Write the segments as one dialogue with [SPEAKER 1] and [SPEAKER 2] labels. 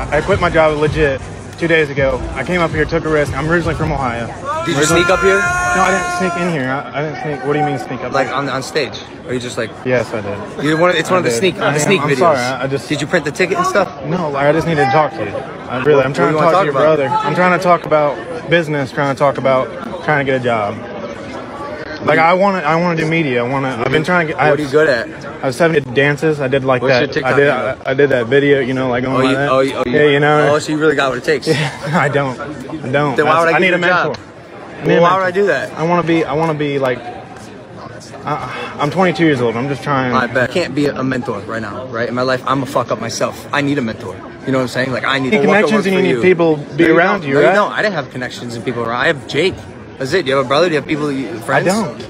[SPEAKER 1] I I quit my job legit two days ago. I came up here, took a risk. I'm originally from Ohio.
[SPEAKER 2] Did you
[SPEAKER 1] Originally-
[SPEAKER 2] sneak up here?
[SPEAKER 1] No, I didn't sneak in here. I, I didn't sneak. What do you mean sneak up?
[SPEAKER 2] Like
[SPEAKER 1] here?
[SPEAKER 2] on on stage? Or you just like
[SPEAKER 1] yes, I did.
[SPEAKER 2] you one? It's one of the
[SPEAKER 1] did.
[SPEAKER 2] sneak
[SPEAKER 1] I
[SPEAKER 2] the sneak
[SPEAKER 1] I'm
[SPEAKER 2] videos.
[SPEAKER 1] sorry, I- I just-
[SPEAKER 2] Did you print the ticket and stuff?
[SPEAKER 1] No, like I just needed to talk to you. I really, I'm trying to talk
[SPEAKER 2] wanna
[SPEAKER 1] to your
[SPEAKER 2] talk
[SPEAKER 1] brother. I'm trying to talk about business. Trying to talk about trying to get a job. Like I want to, I want to do media. I want to. I've been trying to get. I
[SPEAKER 2] What are you good at?
[SPEAKER 1] I have 70 dances. I did like
[SPEAKER 2] What's your
[SPEAKER 1] that.
[SPEAKER 2] TikTok
[SPEAKER 1] I did. I, I did that video. You know, like going
[SPEAKER 2] Oh,
[SPEAKER 1] like
[SPEAKER 2] you,
[SPEAKER 1] that.
[SPEAKER 2] oh, you, oh, you,
[SPEAKER 1] yeah, you know.
[SPEAKER 2] Oh, so you really got what it takes.
[SPEAKER 1] I don't. I don't.
[SPEAKER 2] Then why would I
[SPEAKER 1] I need a mentor. I need a
[SPEAKER 2] Well, why would. I do that?
[SPEAKER 1] I want to be. I want to be like. I, I'm 22 years old. I'm just trying.
[SPEAKER 2] I bet I can't be a mentor right now, right? In my life, I'm a fuck up myself. I need a mentor. You know what I'm saying? Like I need
[SPEAKER 1] You need connections and you need people be
[SPEAKER 2] No,
[SPEAKER 1] around you,
[SPEAKER 2] No,
[SPEAKER 1] right?
[SPEAKER 2] I didn't have connections and people around. I have Jake. That's it. Do you have a brother? Do you have people? You,
[SPEAKER 1] I
[SPEAKER 2] friends?
[SPEAKER 1] don't.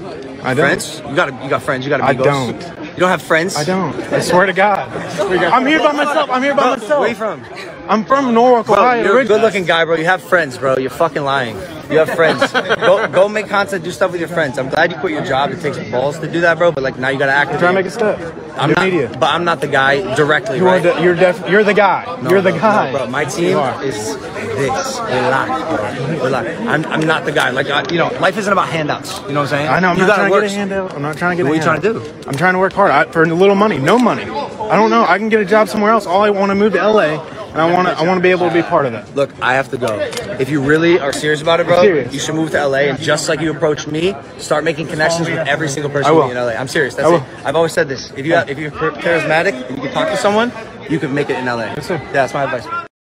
[SPEAKER 1] I don't.
[SPEAKER 2] Friends? You got you got friends. You got
[SPEAKER 1] I don't.
[SPEAKER 2] You don't have friends.
[SPEAKER 1] I don't. I swear to God. I'm here by myself. I'm here by myself.
[SPEAKER 2] Where are you from?
[SPEAKER 1] I'm from Norwalk,
[SPEAKER 2] Bro,
[SPEAKER 1] Ohio.
[SPEAKER 2] you're a good-looking guy, bro. You have friends, bro. You're fucking lying. You have friends. go go make content. Do stuff with your friends. I'm glad you quit your job. It takes balls to do that, bro. But like now you gotta act.
[SPEAKER 1] Try to make a step.
[SPEAKER 2] I'm
[SPEAKER 1] do
[SPEAKER 2] not,
[SPEAKER 1] media.
[SPEAKER 2] but I'm not the guy directly,
[SPEAKER 1] You are
[SPEAKER 2] right?
[SPEAKER 1] the, you're def, You're the guy.
[SPEAKER 2] No,
[SPEAKER 1] you're the
[SPEAKER 2] no,
[SPEAKER 1] guy.
[SPEAKER 2] no, bro. My team is this. Relax, bro. Relax. I'm, I'm not the guy. Like, I, you know, life isn't about handouts. You know what I'm saying?
[SPEAKER 1] I know. I'm
[SPEAKER 2] you
[SPEAKER 1] not trying to
[SPEAKER 2] work.
[SPEAKER 1] get a handout. I'm not trying to get.
[SPEAKER 2] What
[SPEAKER 1] a
[SPEAKER 2] are you trying to
[SPEAKER 1] handout. I'm trying to work hard I, for a little money. No money. I don't know. I can get a job somewhere else. All I want to move to LA, and I want to. I want to be able to be part of that.
[SPEAKER 2] Look, I have to go. If you really are serious about it, bro, you should move to LA and just like you approached me, start making connections with every single person in LA. I'm serious. That's
[SPEAKER 1] I
[SPEAKER 2] it. I've always said this. If you have, if you're charismatic and you can talk to someone, you can make it in LA.
[SPEAKER 1] Yes, sir.
[SPEAKER 2] Yeah, that's my advice.